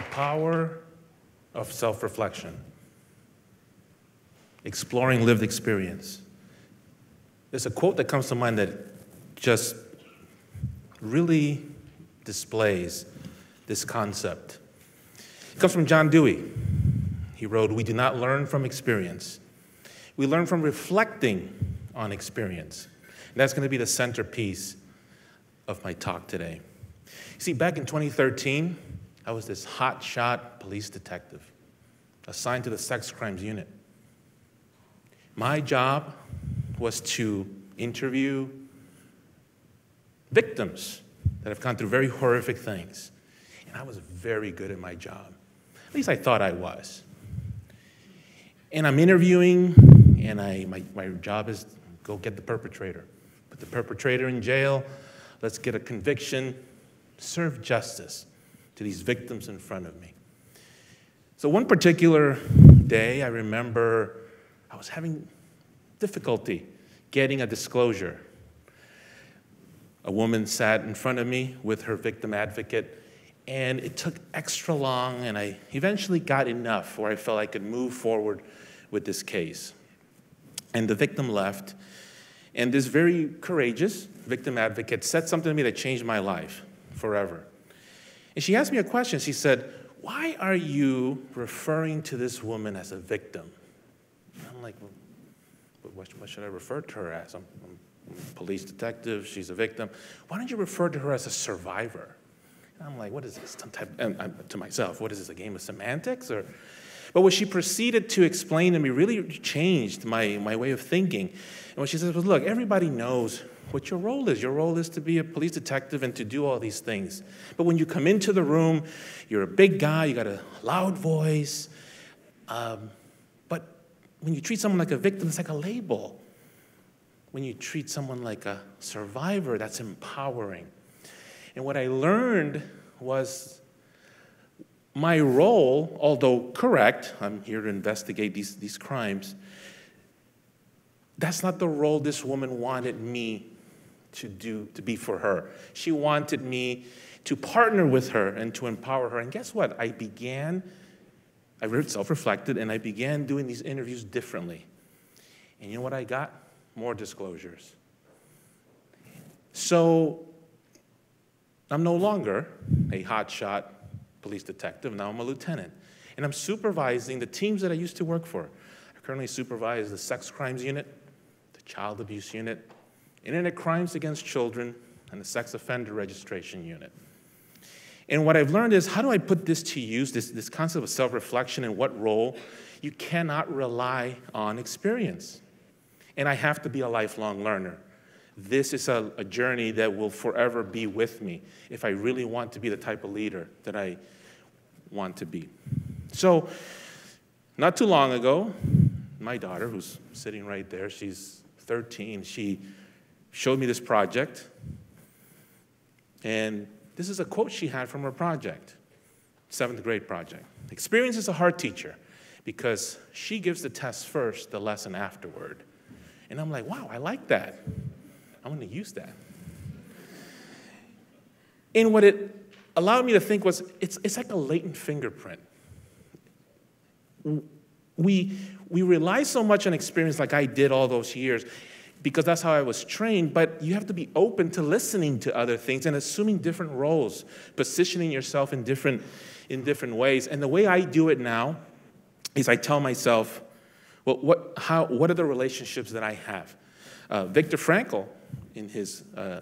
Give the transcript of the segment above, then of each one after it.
power of self reflection, exploring lived experience. There's a quote that comes to mind that just really displays this concept. It comes from John Dewey. He wrote, We do not learn from experience, we learn from reflecting on experience. And that's going to be the centerpiece of my talk today. You see, back in 2013, I was this hot-shot police detective assigned to the sex crimes unit. My job was to interview victims that have gone through very horrific things. And I was very good at my job. At least I thought I was. And I'm interviewing, and I, my, my job is go get the perpetrator. Put the perpetrator in jail. Let's get a conviction. Serve justice to these victims in front of me. So, one particular day, I remember I was having difficulty getting a disclosure. A woman sat in front of me with her victim advocate, and it took extra long, and I eventually got enough where I felt I could move forward with this case. And the victim left, and this very courageous victim advocate said something to me that changed my life forever. And she asked me a question. She said, Why are you referring to this woman as a victim? I'm like, well, what, what, should I refer to her as? I'm, I'm, a police detective, she's a victim. Why don't you refer to her as a survivor? And I'm like, what is this? Some type, and, and, to myself, what is this, a game of semantics? Or, but what she proceeded to explain to me really changed my, my way of thinking. And what she said was, look, everybody knows what your role is. Your role is to be a police detective and to do all these things. But when you come into the room, you're a big guy, you got a loud voice. Um, but when you treat someone like a victim, it's like a label. When you treat someone like a survivor, that's empowering. And what I learned was my role, although correct, I'm here to investigate these, these crimes, that's not the role this woman wanted me to do, to be for her. She wanted me to partner with her and to empower her. And guess what? I began, I self reflected, and I began doing these interviews differently. And you know what I got? More disclosures. So I'm no longer a hotshot police detective. Now I'm a lieutenant. And I'm supervising the teams that I used to work for. I currently supervise the sex crimes unit, the child abuse unit, internet crimes against children, and the sex offender registration unit. And what I've learned is how do I put this to use, this, this concept of self reflection and what role? You cannot rely on experience. And I have to be a lifelong learner. This is a, a, journey that will forever be with me if I really want to be the type of leader that I want to be. So, not too long ago, my daughter, who's sitting right there, she's 13, she showed me this project. And this is a quote she had from her project, seventh grade project. Experience is a hard teacher because she gives the test first, the lesson afterward. And I'm like, wow, I like that. I want to use that. And what it allowed me to think was it's, it's like a latent fingerprint. We, we rely so much on experience like I did all those years because that's how I was trained, but you have to be open to listening to other things and assuming different roles, positioning yourself in different, in different ways. And the way I do it now is I tell myself, well, what, how, what are the relationships that I have? Uh, Viktor Frankl in his uh,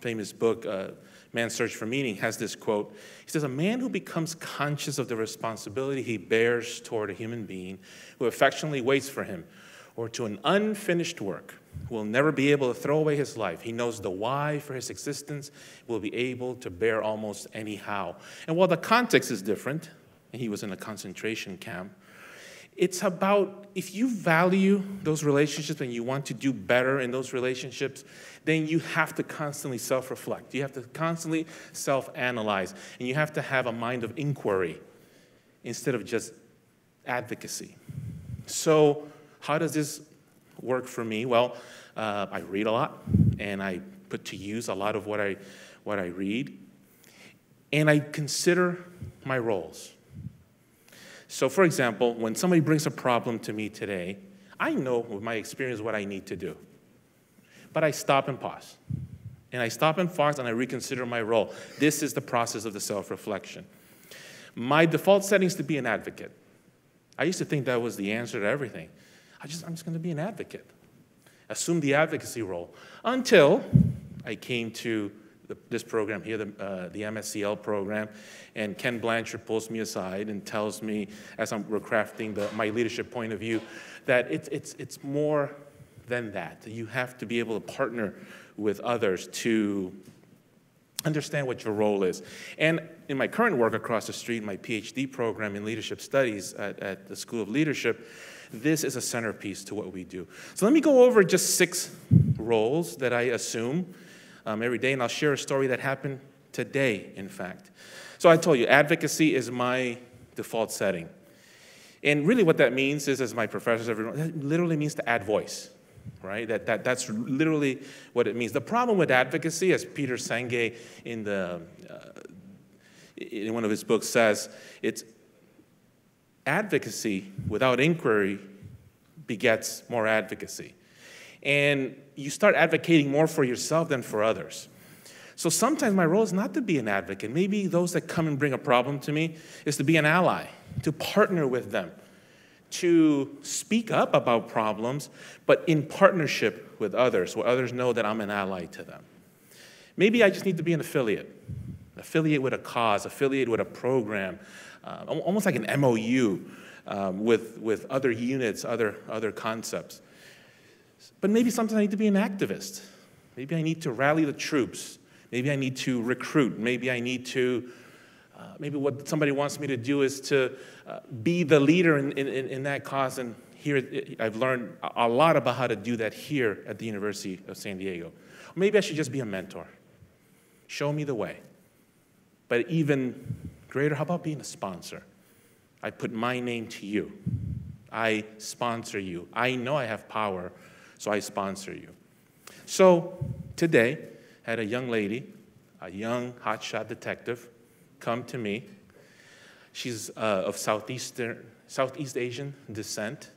famous book, uh, Man's Search for Meaning, has this quote. He says, A man who becomes conscious of the responsibility he bears toward a human being who affectionately waits for him or to an unfinished work will never be able to throw away his life. He knows the why for his existence, will be able to bear almost any how. And while the context is different, he was in a concentration camp, it's about if you value those relationships and you want to do better in those relationships, then you have to constantly self reflect. You have to constantly self analyze. And you have to have a mind of inquiry instead of just advocacy. So, how does this work for me? Well, uh, I read a lot and I put to use a lot of what I, what I read. And I consider my roles. So, for example, when somebody brings a problem to me today, I know with my experience what I need to do. But I stop and pause. And I stop and pause and I reconsider my role. This is the process of the self reflection. My default setting is to be an advocate. I used to think that was the answer to everything. I just, I'm just going to be an advocate, assume the advocacy role until I came to the, this program here, the, uh, the MSCL program, and Ken Blanchard pulls me aside and tells me, as I'm crafting the, my leadership point of view, that it's, it's, it's more than that. You have to be able to partner with others to understand what your role is. And in my current work across the street, my PhD program in leadership studies at, at, the School of Leadership, this is a centerpiece to what we do. So let me go over just six roles that I assume um, every day, and I'll share a story that happened today, in fact. So I told you, advocacy is my default setting. And really, what that means is, as my professors, everyone, it literally means to add voice right? That, that, that's literally what it means. The problem with advocacy, as Peter Senge in, the, uh, in one of his books says, it's advocacy without inquiry begets more advocacy. And you start advocating more for yourself than for others. So sometimes my role is not to be an advocate. Maybe those that come and bring a problem to me is to be an ally, to partner with them, to speak up about problems, but in partnership with others, where others know that I'm an ally to them. Maybe I just need to be an affiliate, affiliate with a cause, affiliate with a program, uh, almost like an MOU um, with, with other units, other, other concepts. But maybe sometimes I need to be an activist. Maybe I need to rally the troops. Maybe I need to recruit. Maybe I need to uh, maybe what somebody wants me to do is to uh, be the leader in, in, in, that cause. And here I've learned a lot about how to do that here at the University of San Diego. Maybe I should just be a mentor. Show me the way. But even greater, how about being a sponsor? I put my name to you. I sponsor you. I know I have power, so I sponsor you. So today, I had a young lady, a young hotshot detective, come to me. She's uh, of Southeastern, Southeast Asian descent.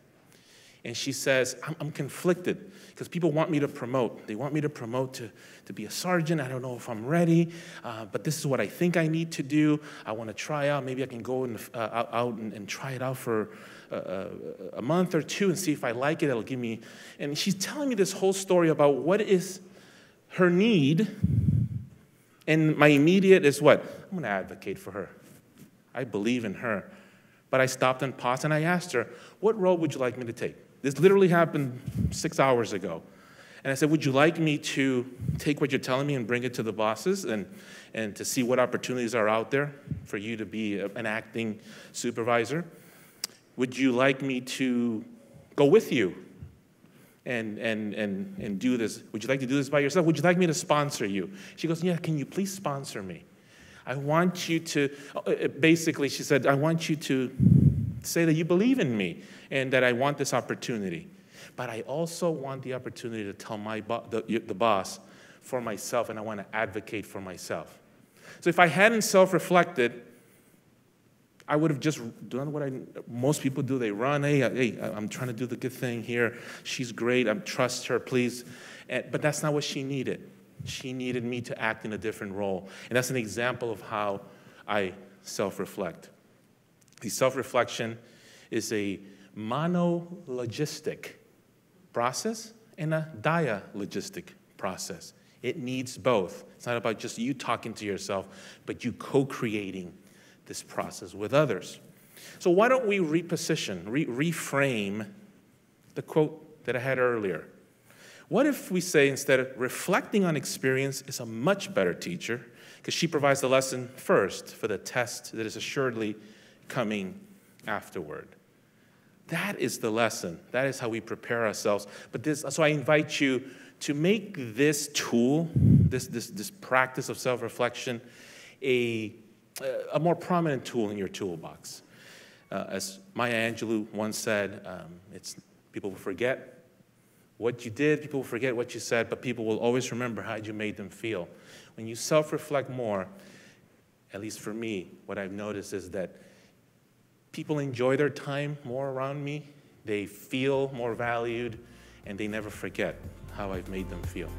And she says, I'm, I'm conflicted because people want me to promote. They want me to promote to, to be a sergeant. I don't know if I'm ready, uh, but this is what I think I need to do. I want to try out. Maybe I can go and, uh, out and, and, try it out for a, uh, uh, a month or two and see if I like it. It'll give me. And she's telling me this whole story about what is her need and my immediate is what? I'm going to advocate for her. I believe in her. But I stopped and paused and I asked her, What role would you like me to take? This literally happened six hours ago. And I said, Would you like me to take what you're telling me and bring it to the bosses and, and to see what opportunities are out there for you to be an acting supervisor? Would you like me to go with you and, and, and, and do this. Would you like to do this by yourself? Would you like me to sponsor you? She goes, Yeah, can you please sponsor me? I want you to, uh, uh, basically, she said, I want you to say that you believe in me and that I want this opportunity. But I also want the opportunity to tell my bo- the, the boss for myself, and I want to advocate for myself. So if I hadn't self reflected, I would have just done what I, most people do. They run, hey, uh, hey, I'm trying to do the good thing here. She's great. I trust her, please. And, but that's not what she needed. She needed me to act in a different role. And that's an example of how I self reflect. The self reflection is a monologistic process and a dialogistic process. It needs both. It's not about just you talking to yourself, but you co creating this process with others. So, why don't we reposition, re- reframe the quote that I had earlier? What if we say instead of reflecting on experience is a much better teacher because she provides the lesson first for the test that is assuredly coming afterward? That is the lesson. That is how we prepare ourselves. But this, so I invite you to make this tool, this, this, this practice of self reflection, a a more prominent tool in your toolbox. Uh, as Maya Angelou once said, um, it's, people will forget what you did, people will forget what you said, but people will always remember how you made them feel. When you self reflect more, at least for me, what I've noticed is that people enjoy their time more around me, they feel more valued, and they never forget how I've made them feel.